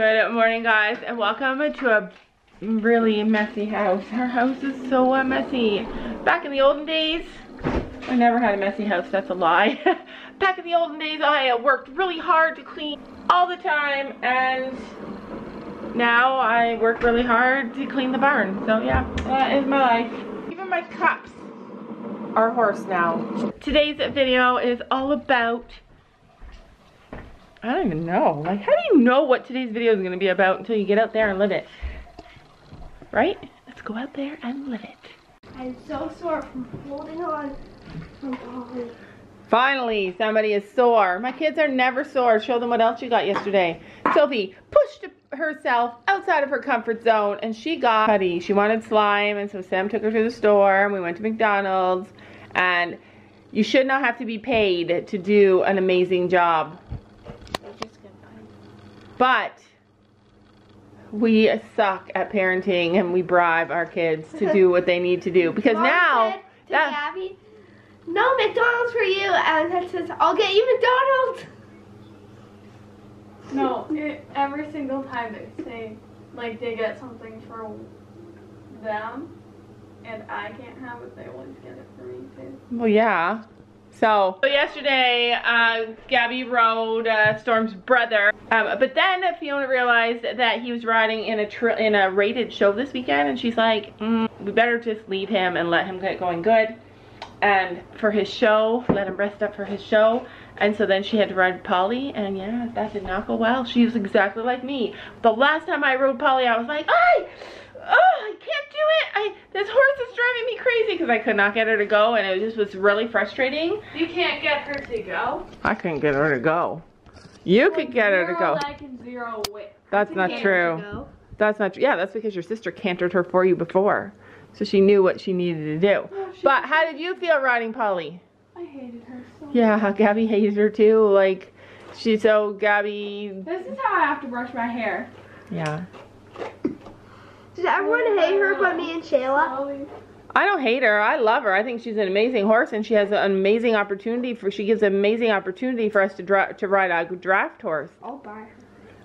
Good morning, guys, and welcome to a really messy house. Our house is so uh, messy. Back in the olden days, I never had a messy house, that's a lie. Back in the olden days, I worked really hard to clean all the time, and now I work really hard to clean the barn. So yeah, that is my life. Even my cups are horse now. Today's video is all about I don't even know. Like, how do you know what today's video is going to be about until you get out there and live it? Right? Let's go out there and live it. I'm so sore from holding on oh, from Polly. Finally, somebody is sore. My kids are never sore. Show them what else you got yesterday. Sophie pushed herself outside of her comfort zone and she got putty. She wanted slime and so Sam took her to the store and we went to McDonald's and you should not have to be paid to do an amazing job. But we suck at parenting and we bribe our kids to do what they need to do. Because Mom now said to that Gabby, no McDonald's for you, and then says, I'll get you McDonald's. No, it, every single time they say, like, they get something for them, and I can't have it, they always get it for me, too. well yeah. So, so yesterday uh, Gabby rode uh, Storm's brother um, but then Fiona realized that he was riding in a in a rated show this weekend and she's like mm, we better just leave him and let him get going good and for his show let him rest up for his show and so then she had to ride Polly, and yeah, that did not go well. She was exactly like me. The last time I rode Polly, I was like, I, oh, I can't do it. I This horse is driving me crazy because I could not get her to go, and it just was really frustrating. You can't get her to go? I couldn't get her to go. You could get her to go. Leg and zero. That's not true. That's not true. Yeah, that's because your sister cantered her for you before. So she knew what she needed to do. Oh, but how did you feel riding Polly? I hated her so Yeah, Gabby hates her too. Like, she so Gabby. This is how I have to brush my hair. Yeah. Does everyone hate her but me and Shayla? I don't hate her. I love her. I think she's an amazing horse, and she has an amazing opportunity for. She gives an amazing opportunity for us to dra to ride a draft horse. I'll buy her.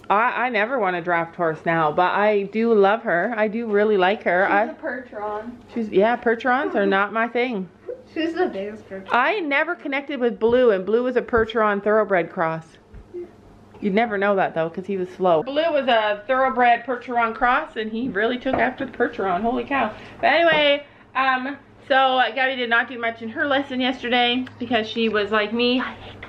I, I never want a draft horse now, but I do love her. I do really like her. She's I, a Percheron. she's yeah, Percherons are not my thing. She's the biggest person. I never connected with Blue, and Blue was a Percheron thoroughbred cross. You'd never know that though, because he was slow. Blue was a thoroughbred Percheron cross, and he really took after the Percheron. Holy cow! But anyway, um, so Gabby did not do much in her lesson yesterday because she was like me. I hate.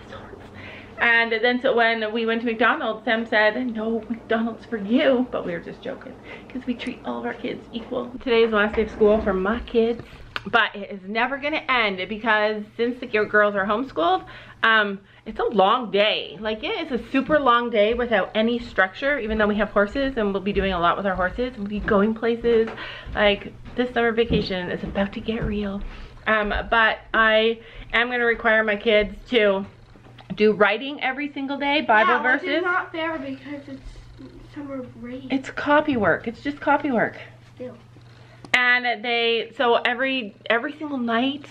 And then so when we went to McDonald's, Sam said, no McDonald's for you. But we were just joking because we treat all of our kids equal. Today is the last day of school for my kids but it is never going to end because since the girls are homeschooled um it's a long day like it is a super long day without any structure even though we have horses and we'll be doing a lot with our horses we'll be going places like this summer vacation is about to get real um but i am going to require my kids to do writing every single day bible yeah, verses It's not fair because it's summer break. it's copy work it's just copy work Still. and they so every every single night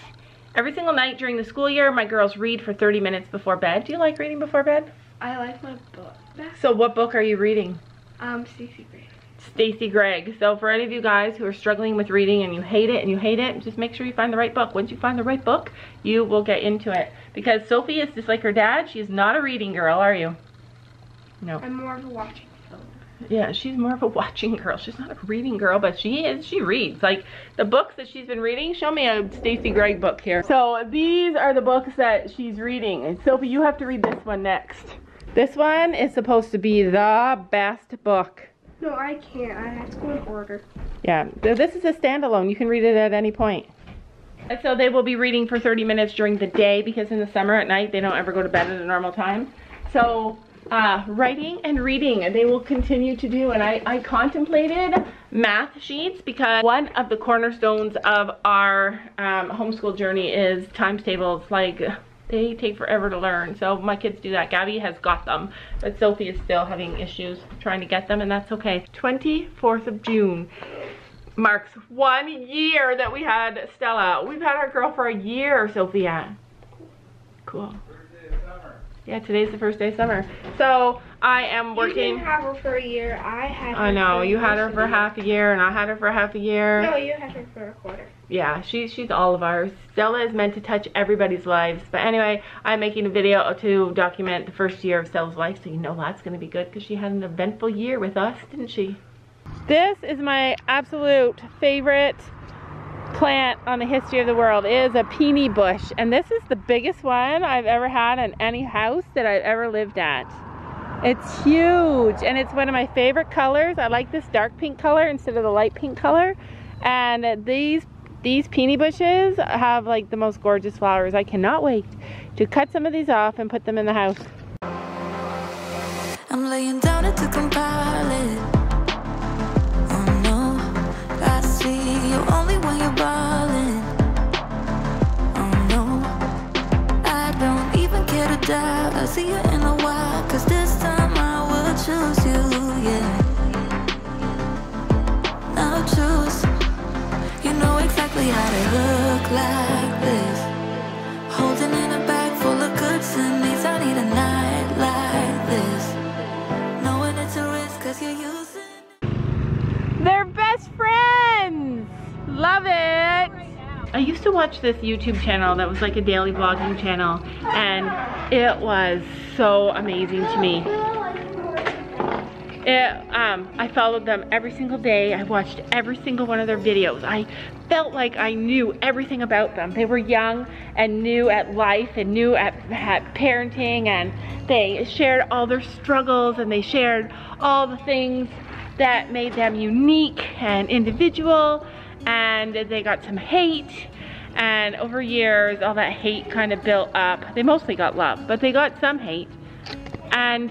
every single night during the school year my girls read for 30 minutes before bed do you like reading before bed I like my book. so what book are you reading Um, Stacey Gray. Stacy Gregg so for any of you guys who are struggling with reading and you hate it and you hate it just make sure you find the right book once you find the right book you will get into it because Sophie is just like her dad she's not a reading girl are you no I'm more of a watching film. Yeah, she's more of a watching girl. She's not a reading girl, but she is. She reads. Like the books that she's been reading. Show me a Stacy Gregg book here. So these are the books that she's reading. And Sophie, you have to read this one next. This one is supposed to be the best book. No, I can't. I have to go in order. Yeah, this is a standalone. You can read it at any point. And so they will be reading for 30 minutes during the day because in the summer at night they don't ever go to bed at a normal time. So uh, writing and reading they will continue to do and I, I contemplated math sheets because one of the cornerstones of our um, homeschool journey is times tables like they take forever to learn. So my kids do that. Gabby has got them but Sophie is still having issues trying to get them and that's okay. 24th of June marks one year that we had Stella. We've had our girl for a year Sophia. Cool. Yeah, today's the first day of summer. So I am You working. didn't have her for a year. I had her I know, for you had her for half a year and I had her for half a year. year. No, you had her for a quarter. Yeah, she, she's all of ours. Stella is meant to touch everybody's lives. But anyway, I'm making a video to document the first year of Stella's life, so you know that's going to be good because she had an eventful year with us, didn't she? This is my absolute favorite plant on the history of the world. It is a peony bush, and this is the biggest one I've ever had in any house that I've ever lived at. It's huge, and it's one of my favorite colors. I like this dark pink color instead of the light pink color. And these these peony bushes have like the most gorgeous flowers. I cannot wait to cut some of these off and put them in the house. I'm laying down it to compile. Oh no, I see you only when you're. Oh no, I don't even care to doubt. I'll see you in a while, cause this I choose you, yeah. I'll choose. You know exactly how to look like this. Holding in a bag full of goods and needs. I need a night like this. Knowing it's a risk cause you're using They're best friends! Love it! I used to watch this YouTube channel that was like a daily vlogging channel and it was so amazing to me. It, um, I followed them every single day. I watched every single one of their videos. I felt like I knew everything about them. They were young and new at life and new at, at parenting and they shared all their struggles and they shared all the things that made them unique and individual and they got some hate and over years all that hate kind of built up. They mostly got love, but they got some hate and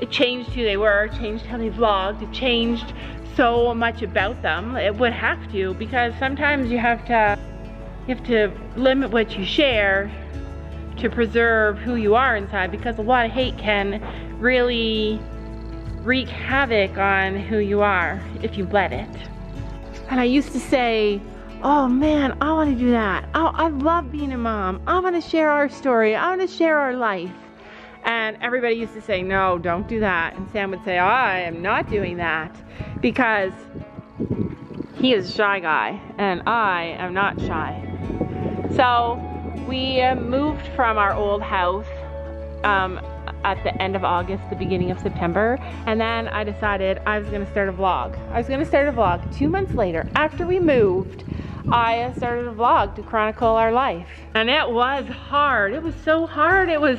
it changed who they were, changed how they vlogged, it changed so much about them. It would have to because sometimes you have to you have to limit what you share to preserve who you are inside because a lot of hate can really wreak havoc on who you are if you let it. And I used to say, oh man, I want to do that. Oh, I love being a mom. I want to share our story. I want to share our life. And everybody used to say, no, don't do that. And Sam would say, I am not doing that because he is a shy guy and I am not shy. So we moved from our old house um, at the end of August, the beginning of September, and then I decided I was gonna start a vlog. I was gonna start a vlog two months later after we moved. I started a vlog to chronicle our life, and it was hard. It was so hard. It was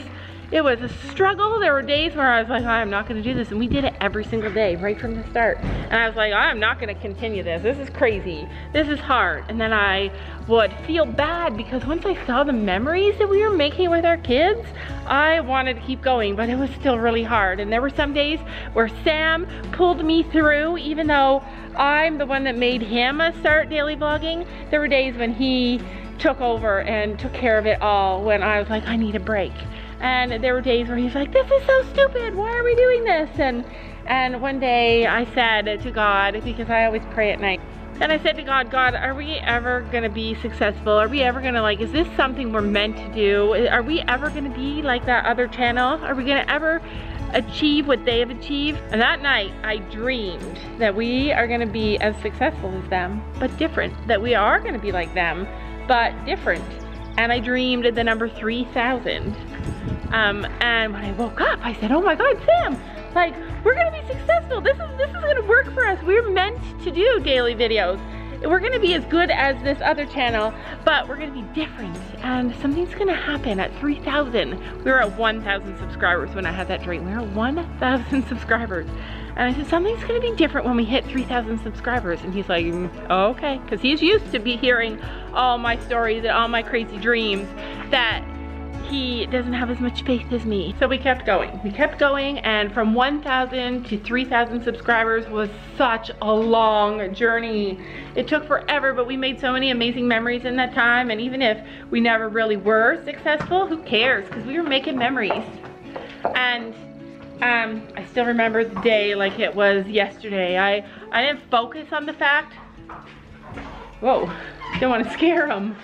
it was a struggle. There were days where I was like, I am not going to do this. And we did it every single day, right from the start. And I was like, I am not going to continue this. This is crazy. This is hard. And then I would feel bad because once I saw the memories that we were making with our kids, I wanted to keep going, but it was still really hard. And there were some days where Sam pulled me through, even though I'm the one that made him start daily vlogging. There were days when he took over and took care of it all when I was like, I need a break. And there were days where he's like, this is so stupid. Why are we doing this? And and one day I said to God, because I always pray at night, and I said to God, God, are we ever gonna be successful? Are we ever gonna like, is this something we're meant to do? Are we ever gonna be like that other channel? Are we gonna ever achieve what they have achieved? And that night I dreamed that we are gonna be as successful as them, but different. That we are gonna be like them, but different. And I dreamed the number 3,000. Um, and when I woke up, I said, oh my God, Sam, like, we're gonna be successful. This is, this is gonna work for us. We're meant to do daily videos. We're gonna be as good as this other channel, but we're gonna be different. And something's gonna happen at 3,000. We were at 1,000 subscribers when I had that dream. We were at 1,000 subscribers. And I said, something's gonna be different when we hit 3,000 subscribers. And he's like, "Mm, oh, okay. Because he's used to be hearing all my stories and all my crazy dreams that he doesn't have as much faith as me. So we kept going. We kept going and from 1,000 to 3,000 subscribers was such a long journey. It took forever, but we made so many amazing memories in that time. And even if we never really were successful, who cares? Because we were making memories. And um, I still remember the day like it was yesterday. I, I didn't focus on the fact. Whoa, don't want to scare him.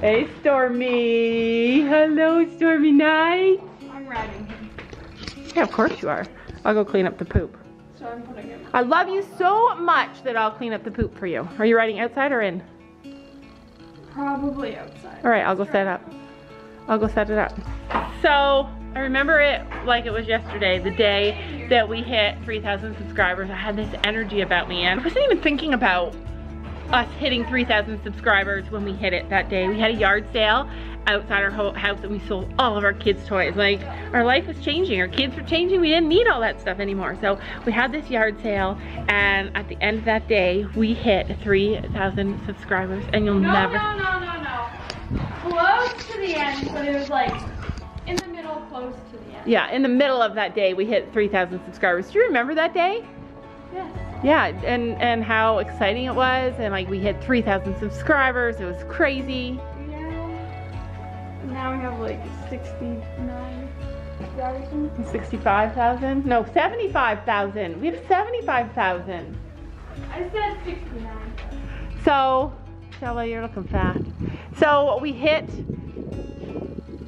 Hey, Stormy. Hello, Stormy Night. I'm riding him. Yeah, of course you are. I'll go clean up the poop. So I'm putting it. I love you so much that I'll clean up the poop for you. Are you riding outside or in? Probably outside. All right, I'll go set up. I'll go set it up. So I remember it like it was yesterday, the day that we hit 3,000 subscribers. I had this energy about me and I wasn't even thinking about us hitting 3,000 subscribers when we hit it that day. We had a yard sale outside our ho- house and we sold all of our kids' toys. Like our life was changing, our kids were changing. We didn't need all that stuff anymore. So we had this yard sale and at the end of that day, we hit 3,000 subscribers and you'll No, never. no, no, no, no. Close to the end, but it was like in the middle, close to the end. Yeah, in the middle of that day, we hit 3,000 subscribers. Do you remember that day? Yes. Yeah, and and how exciting it was, and like we hit 3,000 subscribers. It was crazy. Yeah. Now we have like 69,000. 65,000? No, 75,000. We have 75,000. I said 69. So, Stella, you're looking fat. So we hit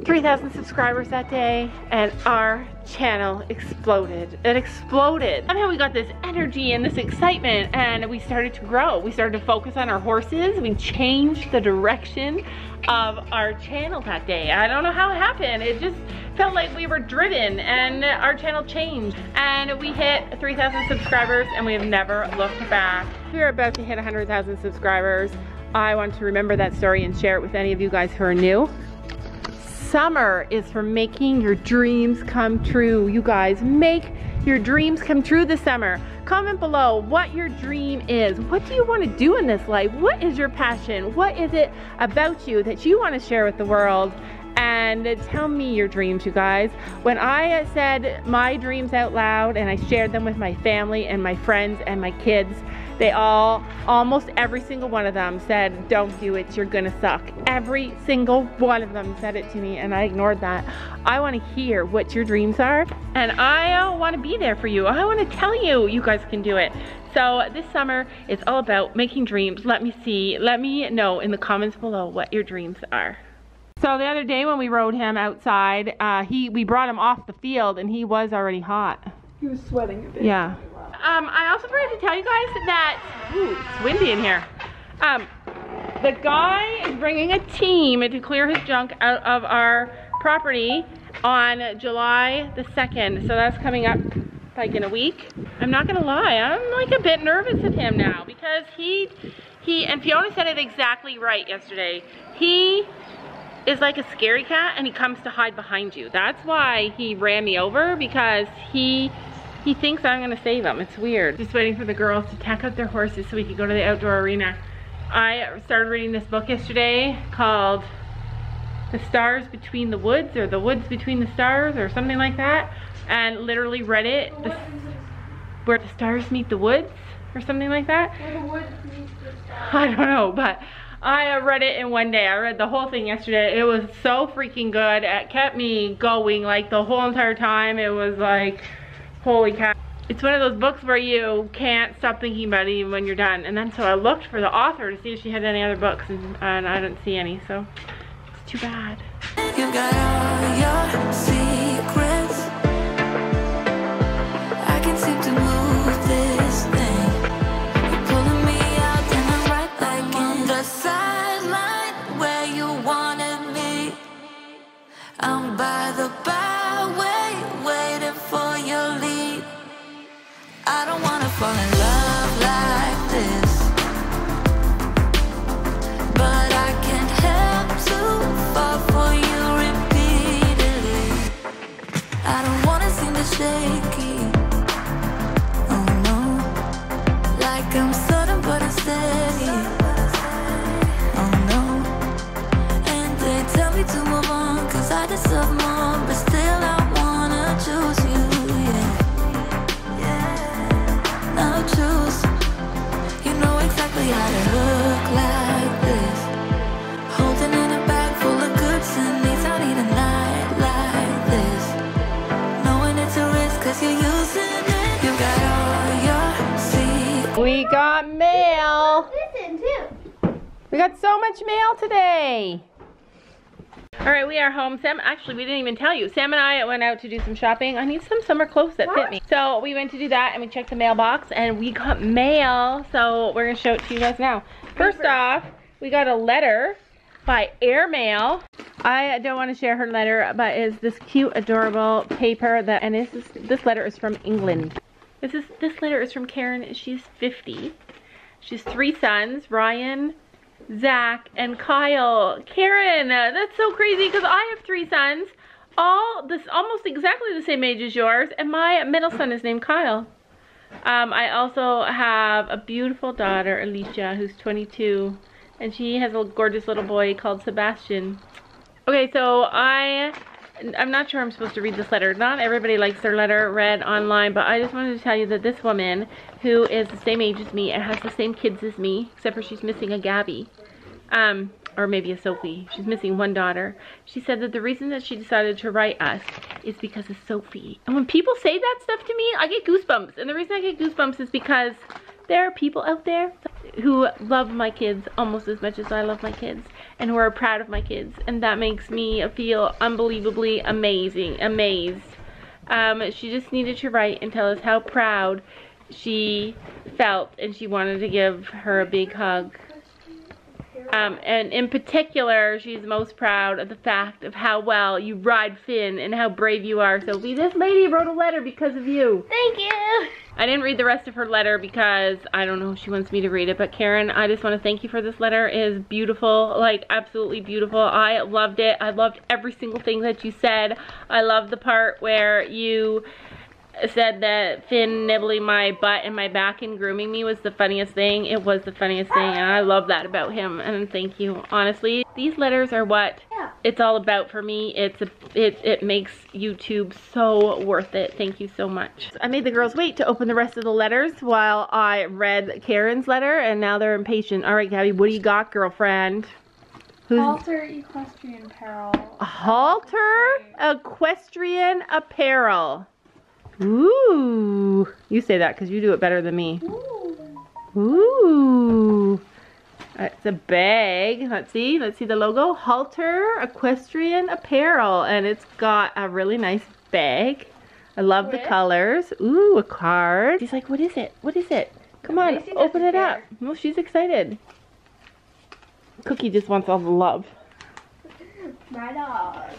3,000 subscribers that day, and our channel exploded. It exploded. Somehow we got this energy and this excitement, and we started to grow. We started to focus on our horses. We changed the direction of our channel that day. I don't know how it happened. It just felt like we were driven, and our channel changed. And we hit 3,000 subscribers, and we have never looked back. We're about to hit 100,000 subscribers. I want to remember that story and share it with any of you guys who are new summer is for making your dreams come true. You guys, make your dreams come true this summer. Comment below what your dream is. What do you want to do in this life? What is your passion? What is it about you that you want to share with the world? And tell me your dreams, you guys. When I said my dreams out loud and I shared them with my family and my friends and my kids, they all, almost every single one of them said, don't do it, you're gonna suck. Every single one of them said it to me and I ignored that. I wanna hear what your dreams are and I wanna be there for you. I wanna tell you, you guys can do it. So this summer is all about making dreams. Let me see, let me know in the comments below what your dreams are. So the other day when we rode him outside, uh, he we brought him off the field and he was already hot. He was sweating a bit. Yeah. Um, I also forgot to tell you guys that, ooh, it's windy in here. Um, the guy is bringing a team to clear his junk out of our property on July the 2nd. So that's coming up like in a week. I'm not gonna lie, I'm like a bit nervous of him now because he, he, and Fiona said it exactly right yesterday. He is like a scary cat and he comes to hide behind you. That's why he ran me over because he he thinks I'm gonna save him. It's weird. Just waiting for the girls to tack up their horses so we could go to the outdoor arena. I started reading this book yesterday called The Stars Between the Woods or The Woods Between the Stars or something like that and literally read it the, where the stars meet the woods or something like that. Where the woods meet the stars. I don't know, but I uh, read it in one day. I read the whole thing yesterday. It was so freaking good. It kept me going like the whole entire time. It was like, holy cow. It's one of those books where you can't stop thinking about it even when you're done. And then so I looked for the author to see if she had any other books and, and I didn't see any. So it's too bad. Got all your don't much mail today. All right, we are home. Sam, actually, we didn't even tell you. Sam and I went out to do some shopping. I need some summer clothes that fit me. So we went to do that and we checked the mailbox and we got mail. So we're gonna show it to you guys now. First off, we got a letter by airmail. I don't want to share her letter, but it's this cute, adorable paper that, and this is, this letter is from England. This is this letter is from Karen. She's 50. She's three sons, Ryan, Zach, and Kyle. Karen, uh, that's so crazy because I have three sons, all this almost exactly the same age as yours, and my middle son is named Kyle. Um, I also have a beautiful daughter, Alicia, who's 22, and she has a gorgeous little boy called Sebastian. Okay, so I, I'm not sure I'm supposed to read this letter. Not everybody likes their letter read online, but I just wanted to tell you that this woman, who is the same age as me and has the same kids as me, except for she's missing a Gabby, um, or maybe a Sophie. She's missing one daughter. She said that the reason that she decided to write us is because of Sophie. And when people say that stuff to me, I get goosebumps. And the reason I get goosebumps is because there are people out there who love my kids almost as much as I love my kids and who are proud of my kids. And that makes me feel unbelievably amazing, amazed. Um, she just needed to write and tell us how proud she felt and she wanted to give her a big hug. Um, and in particular, she's most proud of the fact of how well you ride Finn and how brave you are, Sophie. This lady wrote a letter because of you. Thank you. I didn't read the rest of her letter because I don't know if she wants me to read it. But Karen, I just want to thank you for this letter. It is beautiful, like absolutely beautiful. I loved it. I loved every single thing that you said. I love the part where you said that Finn nibbling my butt and my back and grooming me was the funniest thing. It was the funniest thing and I love that about him and thank you. Honestly, these letters are what Yeah. it's all about for me. It's a, it, it makes YouTube so worth it. Thank you so much. I made the girls wait to open the rest of the letters while I read Karen's letter and now they're impatient. All right, Gabby, what do you got, girlfriend? Who's Halter equestrian apparel. halter equestrian apparel? Ooh, you say that because you do it better than me. Ooh. It's a bag. Let's see. Let's see the logo. Halter Equestrian Apparel. And it's got a really nice bag. I love the colors. Ooh, a card. She's like, what is it? What is it? Come on, open it up. Well, she's excited. Cookie just wants all the love. My dog.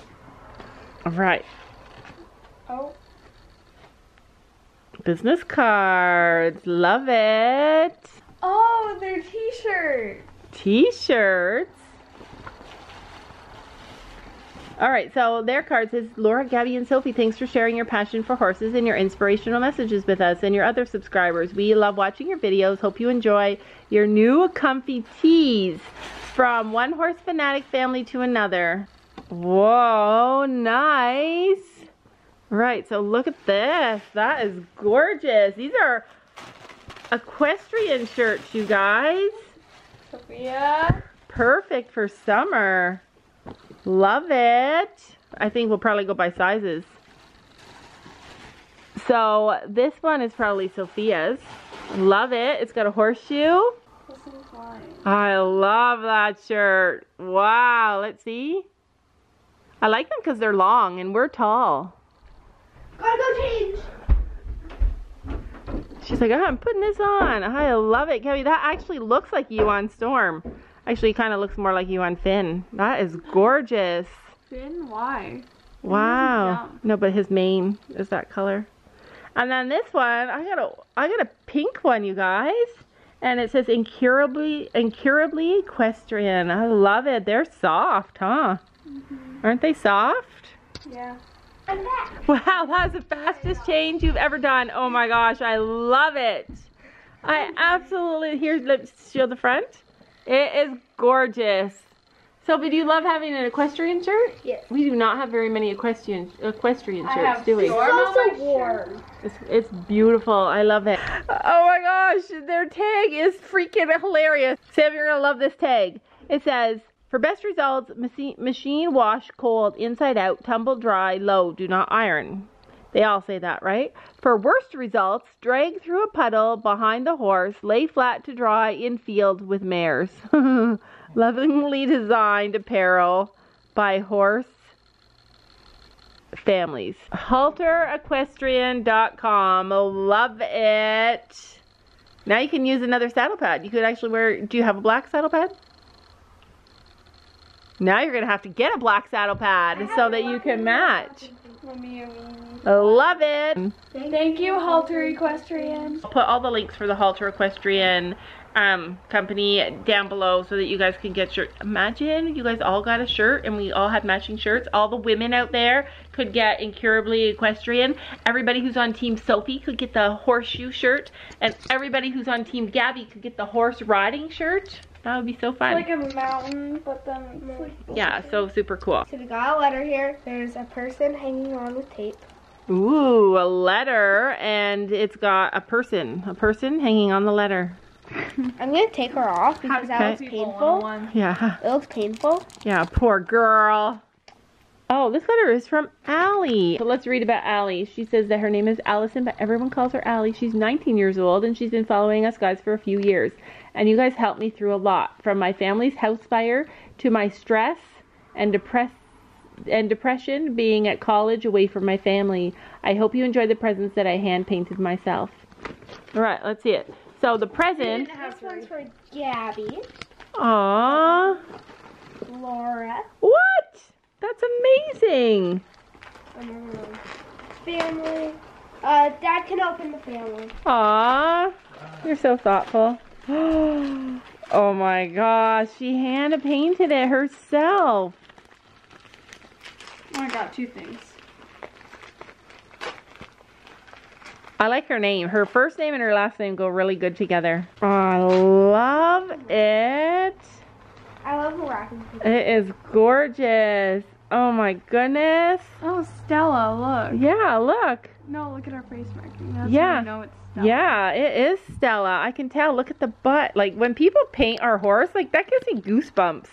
All right. Oh, Business cards. Love it. oh, they're t-shirts. T-shirts. All right, so their card says, Laura, Gabby, and Sophie, thanks for sharing your passion for horses and your inspirational messages with us and your other subscribers. We love watching your videos. Hope you enjoy your new comfy tees from one horse fanatic family to another. Whoa, nice. Right, so look at this. That is gorgeous. These are equestrian shirts, you guys. Sophia. Perfect for summer. Love it. I think we'll probably go by sizes. So this one is probably Sophia's. Love it. It's got a horseshoe. This is mine. I love that shirt. Wow. Let's see. I like them because they're long and we're tall. Gotta go change. She's like, oh, I'm putting this on. I love it, Kelly. That actually looks like you on Storm. Actually, kind of looks more like you on Finn. That is gorgeous. Finn, why? Wow. No, but his mane is that color. And then this one, I got a I got a pink one, you guys. And it says incurably incurably equestrian. I love it. They're soft, huh? Mm-hmm. Aren't they soft? Yeah. I'm back. Wow, that's the fastest change you've ever done. Oh my gosh, I love it. I absolutely here's let's show the front. It is gorgeous. Sophie, do you love having an equestrian shirt? Yes. We do not have very many equestrian equestrian I shirts, have do we? four. It's Normal also warm. It's, it's beautiful. I love it. Oh my gosh, their tag is freaking hilarious. Sam, you're gonna love this tag. It says, for best results, machine, wash cold, inside out, tumble dry, low, do not iron. They all say that, right? For worst results, drag through a puddle behind the horse, lay flat to dry in field with mares. Lovingly designed apparel by horse families. Halterequestrian.com. Love it. Now you can use another saddle pad. You could actually wear, do you have a black saddle pad? Now you're going to have to get a black saddle pad so that you can match. Love it. Thank you, Halter Equestrian. I'll put all the links for the Halter Equestrian um, company down below so that you guys can get shirt. Imagine you guys all got a shirt and we all had matching shirts. All the women out there could get Incurably Equestrian. Everybody who's on Team Sophie could get the horseshoe shirt. And everybody who's on Team Gabby could get the horse riding shirt. That would be so fun. Like a mountain, but then like yeah, so super cool. So we got a letter here. There's a person hanging on with tape. Ooh, a letter and it's got a person. A person hanging on the letter. I'm gonna take her off because that Okay. looks painful. Yeah. It looks painful. Yeah, poor girl. Oh, this letter is from Allie. So let's read about Allie. She says that her name is Allison, but everyone calls her Allie. She's 19 years old and she's been following us guys for a few years. And you guys helped me through a lot, from my family's house fire to my stress and depress and depression being at college away from my family. I hope you enjoy the presents that I hand painted myself. All right, let's see it. So the present. This one's for Gabby, Aww. Laura, What? That's amazing. family. Uh, Dad can open the family. Aw, you're so thoughtful. Oh my gosh, she hand painted it herself. I got two things. I like her name. Her first name and her last name go really good together. I love it. I love the wrapping paper. It is gorgeous. Oh my goodness. Oh, Stella, look. Yeah, look. No, look at her face marking. That's Yeah. how I know it's Stella. Yeah, it is Stella. I can tell. Look at the butt. Like when people paint our horse, like that gives me goosebumps.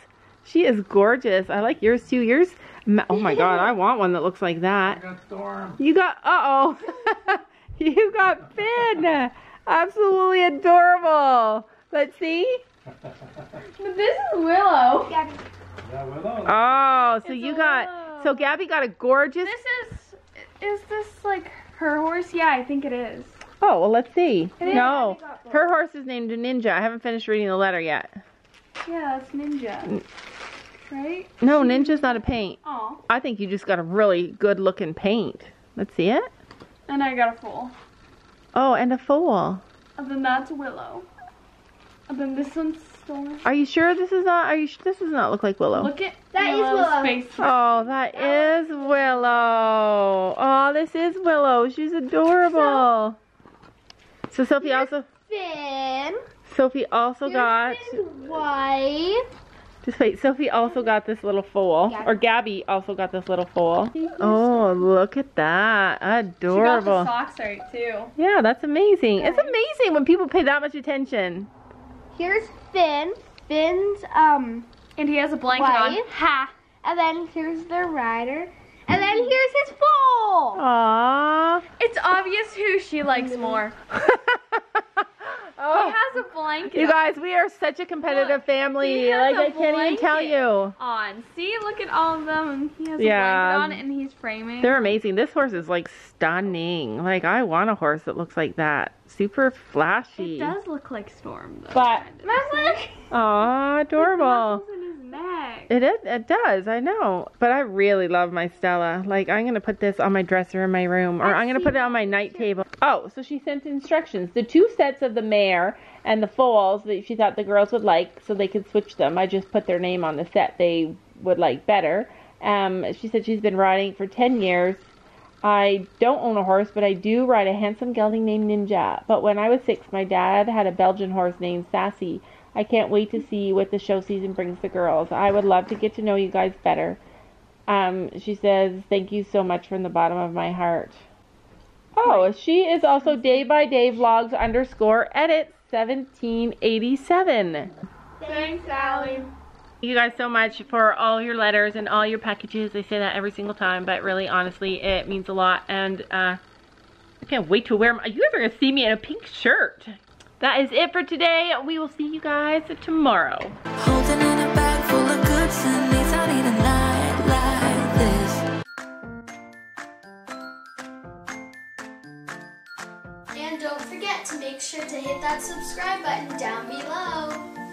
She is gorgeous. I like yours too. Yours. Oh my god, I want one that looks like that. got Storm. You got. Uh oh. you got Finn. Absolutely adorable. Let's see. But this is Willow. Gabby, Yeah, Willow. Oh, so It's you got. willow. So Gabby got a gorgeous. This is. Is this like her horse? Yeah, I think it is. Oh well, let's see. It is. No, her horse is named Ninja. I haven't finished reading the letter yet. Yeah, that's Ninja. Right? No, Ninja's not a paint. Oh. I think you just got a really good looking paint. Let's see it. And I got a full. Oh, and a foal. And then that's Willow. And then this one's Storm. Are you sure this is not? Are you? sh- This does not look like Willow. Look at That is Willow's Willow. face. Oh, that is Willow. Oh, this is Willow. She's adorable. So Sophie also, Finn. Sophie also got. Finn's wife. Just wait. Sophie also got this little foal, Gabby. or Gabby also got this little foal. Oh, look at that! Adorable. She got Adorable. the socks right too. Yeah, that's amazing. It's amazing when people pay that much attention. Here's Finn. Finn's um, And he has a blanket on. Wife. Ha! and then here's the rider, and then here's his foal. Aww. It's obvious who she likes more. Oh. He oh. has a blanket You guys, we are such a competitive Look, family. he has Like a I can't even tell you. on. See, look at all of them. And he has Yeah. a blanket on and he's framing. They're amazing. This horse is like stunning. Like I want a horse that looks like that. Super flashy. It does look like Storm though. But- kind of. Aw, adorable. His. It is, it does, I know. But I really love my Stella. Like I'm gonna put this on my dresser in my room or I'm gonna put it on my night table. Oh, so she sent instructions. The two sets of the mare and the foals that she thought the girls would like so they could switch them. I just put their name on the set they would like better. Um, she said she's been riding for 10 years. I don't own a horse, but I do ride a handsome gelding named Ninja. But when I was six, my dad had a Belgian horse named Sassy. I can't wait to see what the show season brings the girls. I would love to get to know you guys better. Um, she says, thank you so much from the bottom of my heart. Oh, she is also day by day vlogs underscore edit 1787. Thanks, Allie. Thank you guys so much for all your letters and all your packages. I say that every single time, but really, honestly, it means a lot. And uh, I can't wait to wear my. Are you ever gonna see me in a pink shirt? that is it for today. We will see you guys tomorrow. And don't forget to make sure to hit that subscribe button down below.